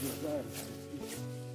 зарезаем. Серега,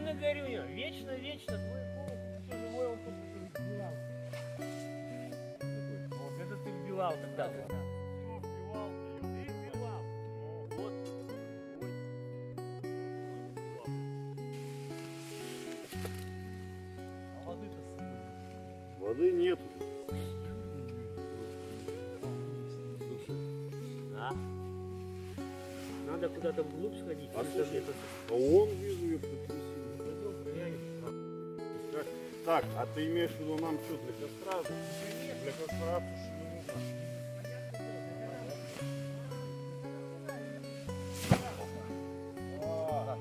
Вон и горюню, вечно, вечно твой голос, все живой, он тут уже вбивал. Вот это ты вбивал тогда. Вот. Ой. А. Воды нету. А? Надо куда-то вглубь сходить. А слушай, А он вижу, Так, а ты имеешь в виду нам что, для костра? Для костра суши не нужно. А,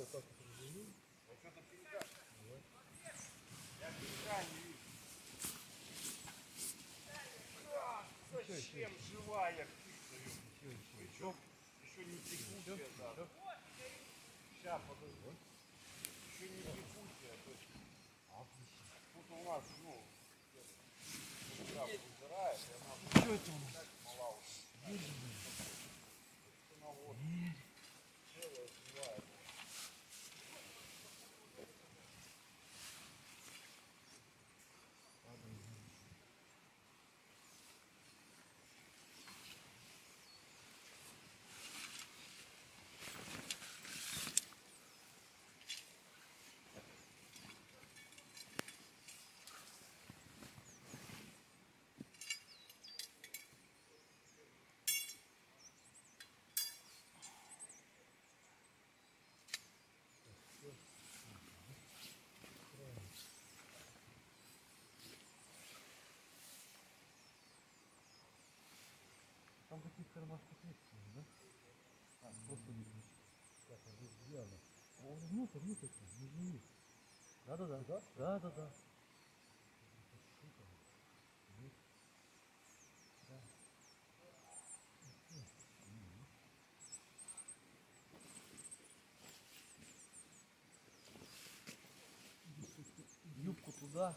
вот так вот разделим. Вот что-то пенька. Я пенька не вижу. Зачем живая птица? Еще, еще. Не текучая даже. Сейчас, подожди. Еще не текучая. То есть тут у нас, ну, вот убирает, и она Что это у нас? мала уже. На вот. Целая живая. Там таких кармашков нет, да? А, просто ключ. Так, а здесь где она? О, внутрь, внутрь, есть. Да-да-да. Да? Да-да-да. Юбку туда.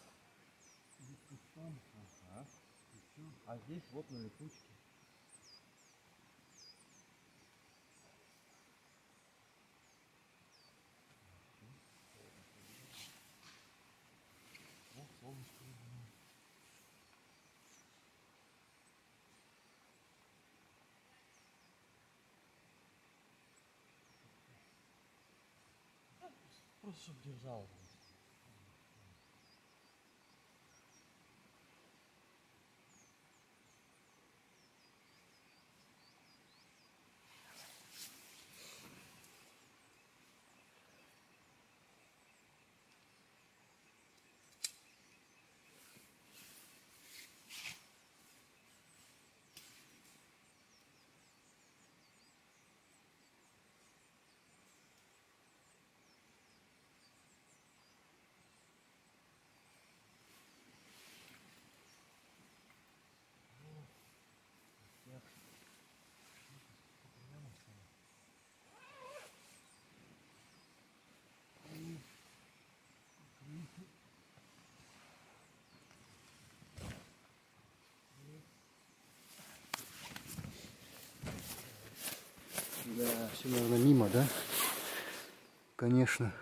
Юбку там. Ага. А здесь вот на липучке. Чтобы держал. Да, все, наверное, мимо, да? Конечно.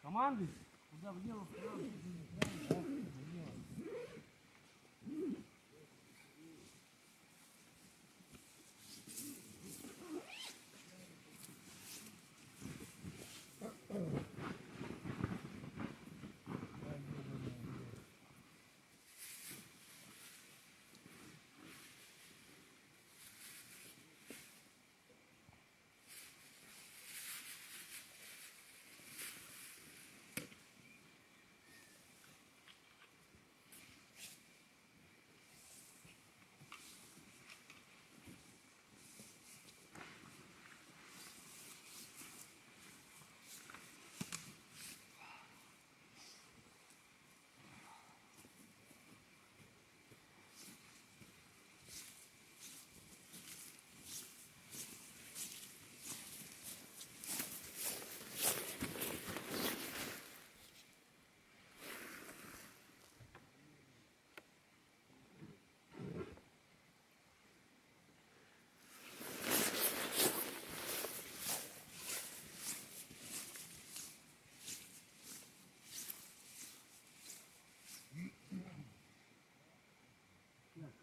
Команды? Куда влево, вправо?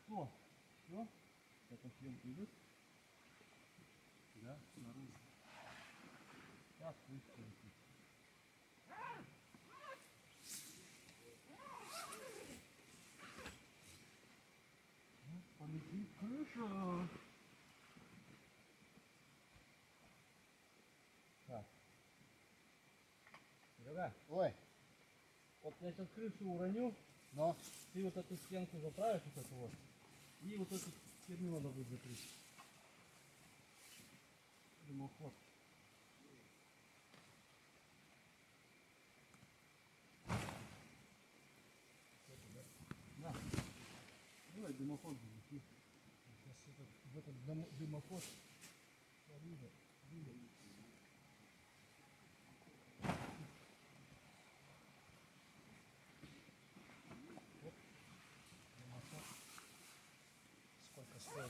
Что? Все? Это съемка идет? Да, снаружи. Сейчас выставите. Ну, Полетит крыша. Так. Серега, Ой, вот я сейчас крышу уроню, но ты вот эту стенку заправишь, вот эту вот, и вот эту херню надо будет закрыть. Дымоход. Да. Давай дымоход занеси. Сейчас этот, в этот дым- дымоход поближе, ближе.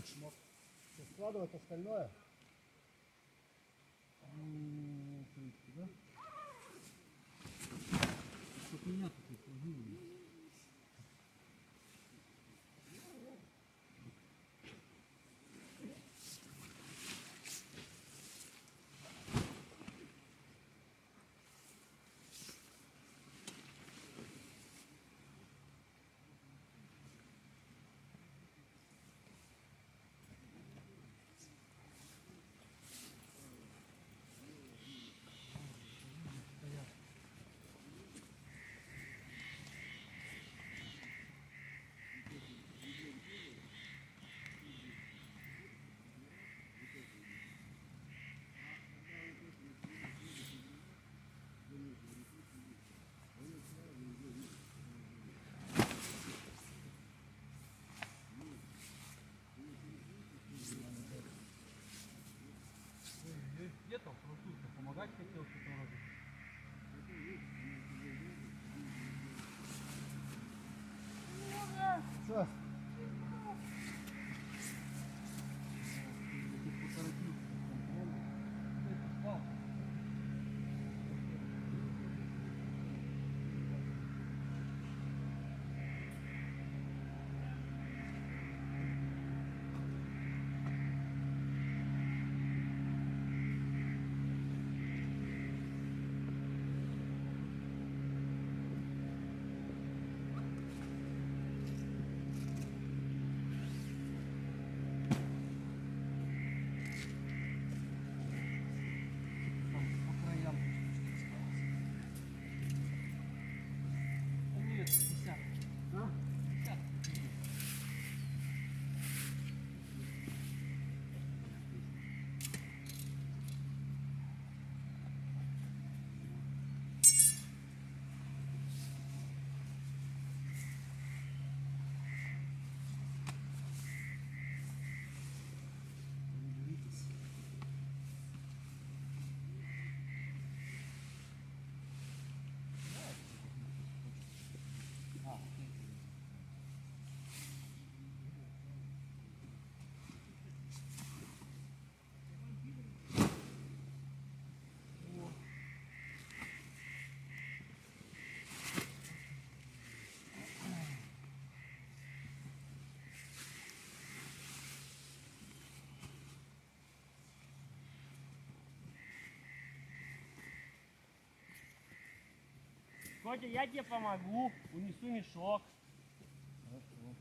Шмот? Что, складывать остальное? Да? Чтоб меня тут не Котя, я тебе помогу, унесу мешок. Хорошо.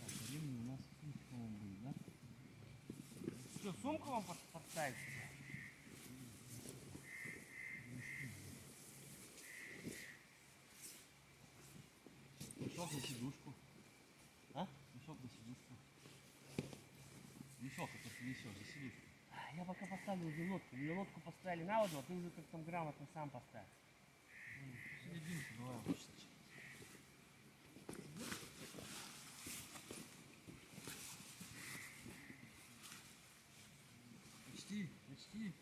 Так, времени у нас тут, по-моему, будет, да? Что, сумку вам под- подставить? Мешок на сидушку. поставил уже лодку. Мне лодку поставили на воду, а ты уже как там грамотно сам поставил. Почти, почти.